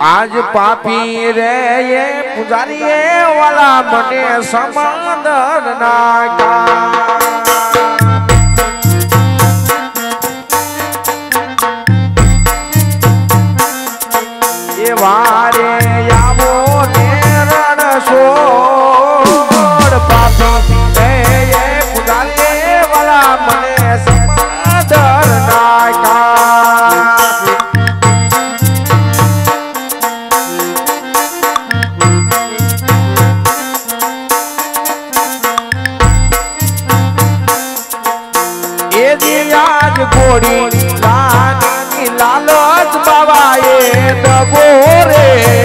આજ પાપી રે એ પૂજારી એ વાલા મને સમાદર નાખા એ ડબો રે.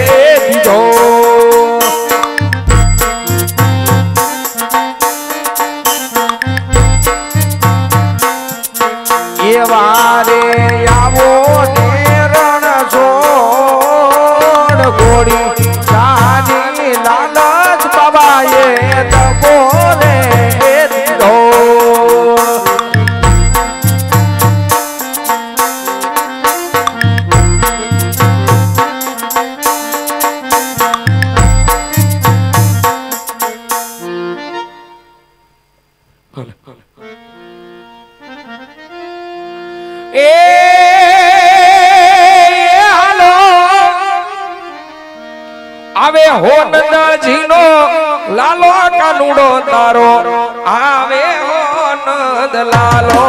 હો નંદાજી નો લાલો કાનુડો તારો આવે હો નંદ લાલો.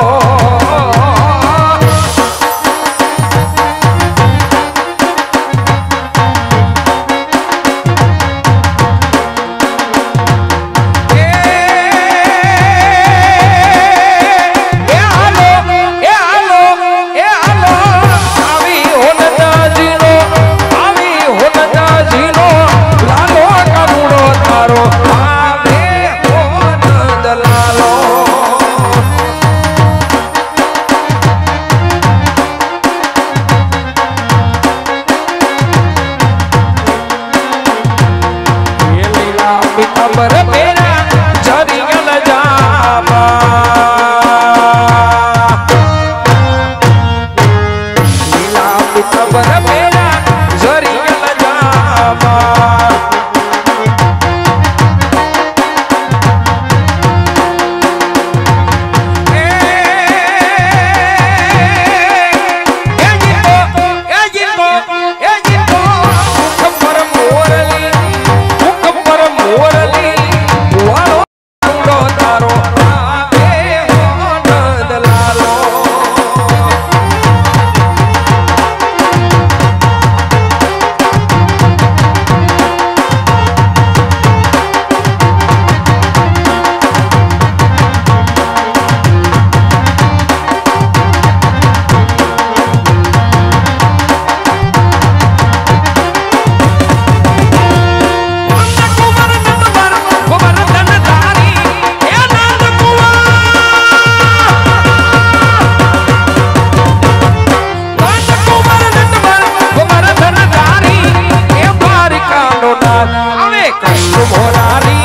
મોરારી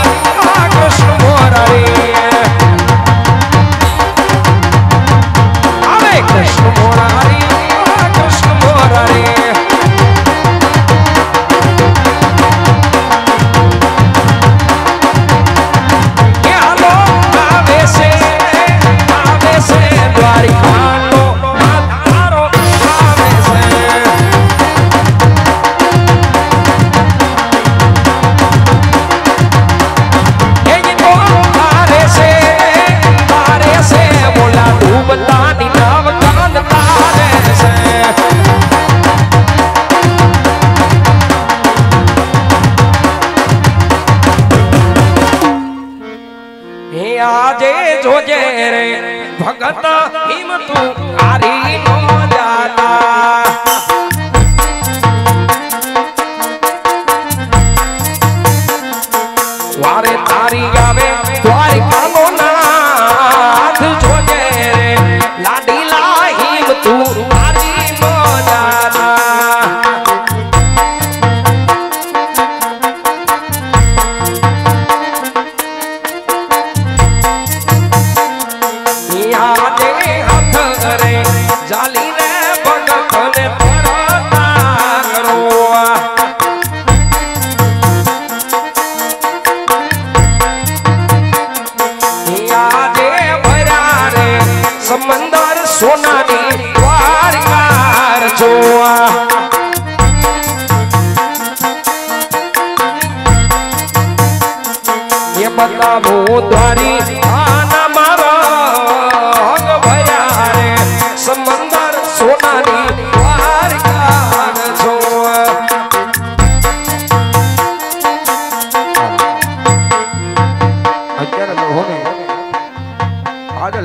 જોજે રે ભગત હિમ તું આરી નો જાતા.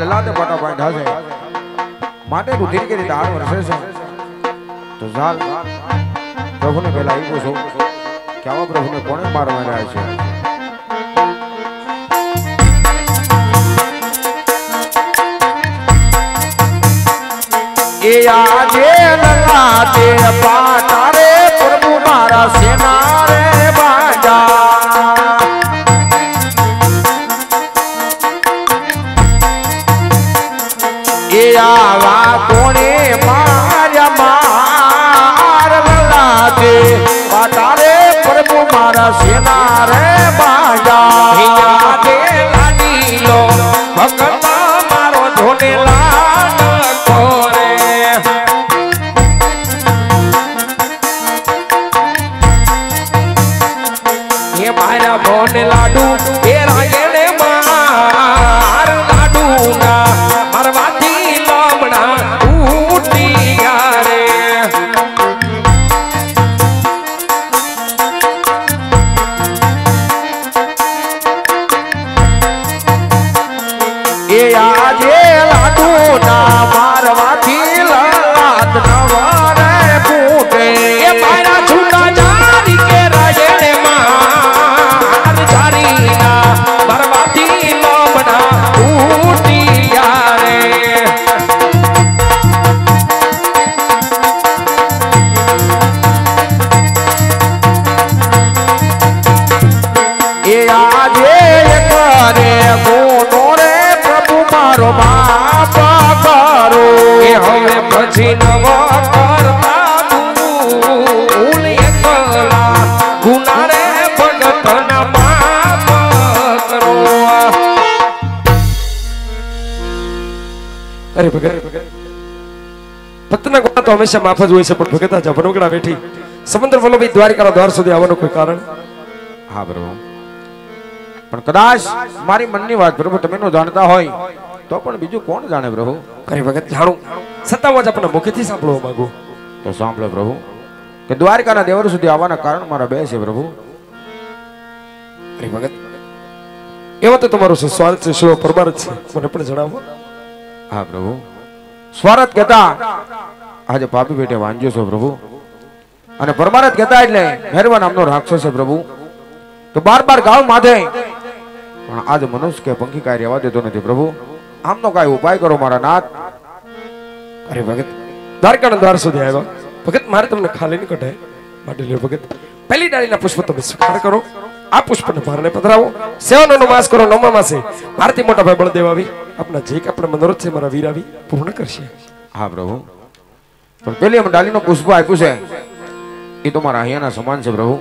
લલાતે પાટા બાંધ્યા છે માટે તું ધીરે ધીરે દાળ વર્ષે છે. તો ચાલ. પ્રભુને પહેલા એ પૂછો કે આવા પ્રભુને કોણે મારવા રહ્યા છે? એ આજે લલાતે પાટા સેના રે બાજા ભગત મારો ધોને અરે ભગત ભક્તના ગુના તો હંમેશા માફ જ હોય છે પણ ભગત આ જબરગડા બેઠી સમુદ્ર વલ્લભી દ્વારિકાના દ્વાર સુધી આવવાનું કોઈ કારણ? હા બરોબર. પણ કદાચ મારી મનની વાત પ્રભુ તમે નો જાણતા હોય તો પણ બીજું કોણ જાણે પ્રભુ? કરે વખત જાણું. હું જ આપણા મુખેથી સાંભળવા માંગુ. તો સાંભળો પ્રભુ કે દ્વારકાના દેવર સુધી આવવાના કારણ મારા બે છે પ્રભુ. અરે ભગત એવો તો તમારો સ્વાદ સ્વાર્થ છે શું પરમાર છે. મને પણ જણાવો. હા, પ્રભુ. સ્વારથ કહેતા આજે પાપી પેટે વાંજ્યો છો, પ્રભુ. અને પરમારથ કહેતા એટલે મહેરવા નામનો રાક્ષસ છે, પ્રભુ. તો બાર બાર ગાવ માથે. પણ આજ મનુષ્ય કે પંખી કાંઈ રહેવા દેતો નથી, પ્રભુ. આમનો કાંઈ ઉપાય કરો, મારા નાથ. અરે, ભગત, દ્વારકાના દ્વાર સુધી આવ્યો. ભગત, મારે તમને ખાલી નહીં કઢાય. માટે લ્યો, ભગત પહેલી ડાળીના પુષ્પ તમે સ્વીકાર કરો. આ પુષ્પને ભારને પધરાવો. સેવાનો માસ કરો, નવમા માસે. ભારતી મોટા ભાઈ બળદેવ આવી. આપણા જે આપણે મનોરથ છે મારા વીરાવી પૂર્ણ કરશે. હા પ્રભુ. પણ પેલી અમે ડાલીનો પુષ્પ આપ્યું છે. એ તો મારા અહીંયાના સમાન છે પ્રભુ.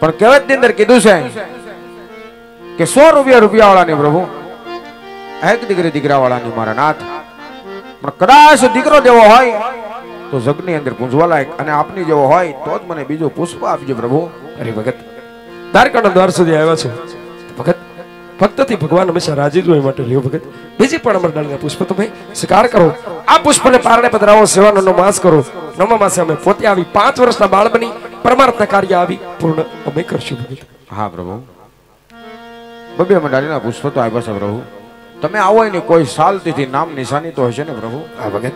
પણ કહેવતની અંદર કીધું છે કે સો રૂપિયા રૂપિયા વાળાને પ્રભુ એક દીકરી દીકરા વાળાની મારા નાથ. પણ કદાચ દીકરો જેવો હોય તો જગની અંદર ગુંજવા લાયક અને આપની જેવો હોય તો જ મને બીજો પુષ્પ આપજો પ્રભુ. અરે ભગત દ્વારકાના દ્વાર સુધી આવ્યા છે. ભગત ભક્તથી ભગવાન હંમેશા રાજી હોય માટે રહ્યો ભગત. બીજી પણ અમર ડાળીના પુષ્પ તમે સ્વીકાર કરો. આ પુષ્પને પારણે પધરાવો સેવાનો માસ કરો. નવમા માસે અમે પોતે આવી પાંચ વર્ષના બાળ બની પરમાર્થના કાર્ય આવી પૂર્ણ અમે કરશું ભગત. હા પ્રભુ. બબે મંડાલીના પુષ્પ તો આવ્યા છે પ્રભુ. તમે આવો ને કોઈ સાલ તેથી નામ નિશાની તો હશે ને પ્રભુ? હા ભગત.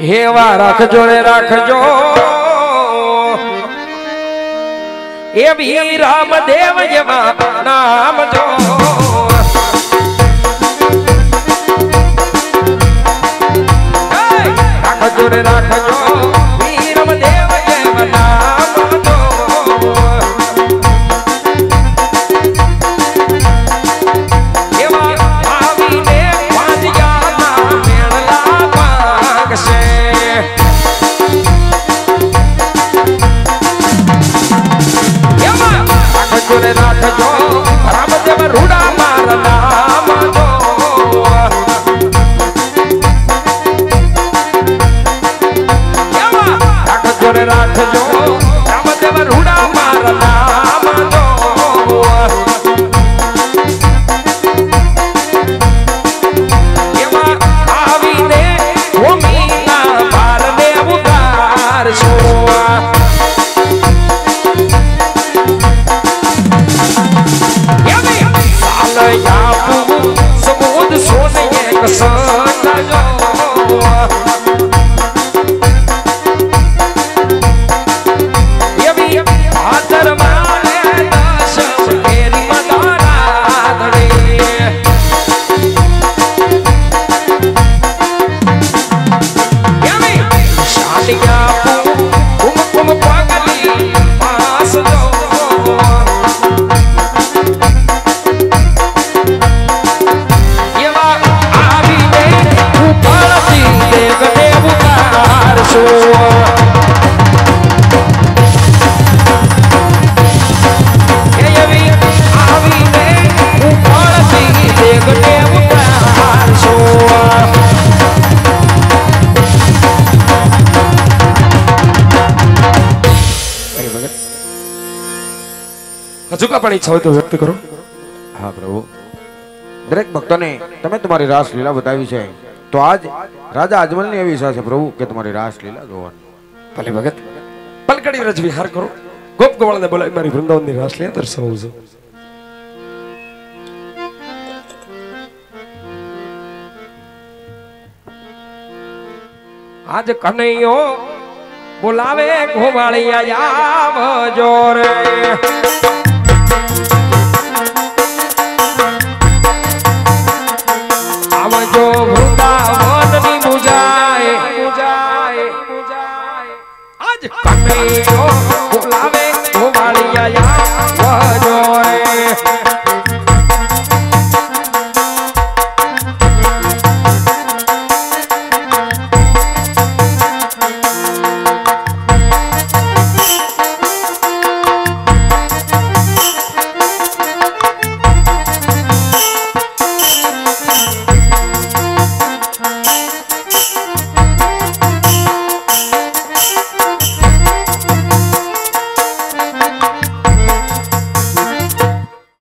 હેવા રાખજો રાખજો. એ વી રામદેવ જેવા નામ જો હજુ કા પણ ઈચ્છા હોય તો વ્યક્ત કરો. હા, પ્રભુ. દરેક ભક્તોને તમે તમારી રાસ લીલા બતાવી છે. તો આજ રાજા અજમલની એવી છે, પ્રભુ, કે તમારી રાસ લીલા જોવાની ભલે ભગત, પલકડી રજ વિહાર કરો. ગોપ ગોવાળને બોલાવી, મારી વૃંદાવનની રાસ લે, દર્શાવું છું. આજ કનૈયો બોલાવે, ગોવાળિયા આવજો રે Oh.